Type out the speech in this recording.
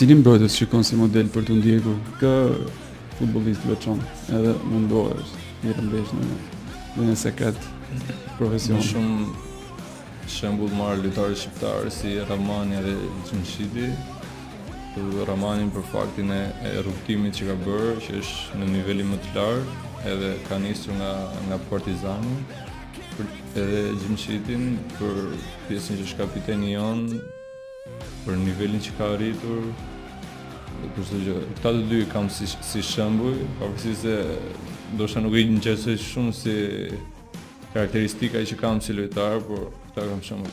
Cilin mbrojtës shikon si model për të ndjekur? Kë futbollist veçon edhe mundohesh t'i rrëmbesh ndonjë sekret profesioni. Më shumë shembull marr lojtarë shqiptarë si Ramadani dhe Gjimshiti. Ramadanin për faktin e, e rrugëtimit që ka bërë, që është në nivelin më të lartë, edhe ka nisur nga nga Partizani. Për, edhe Gjimshitin për pjesën që është kapiteni jonë, Për nivelin që ka arritur, për çdo gjë, këta të dy kam si, si shembuj, pavarësisht se ndoshta nuk i ngjasoj shumë si karakteristika që kam si lojtar, por këta kam shembuj.